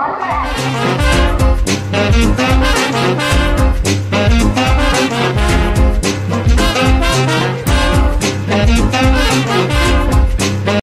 All right.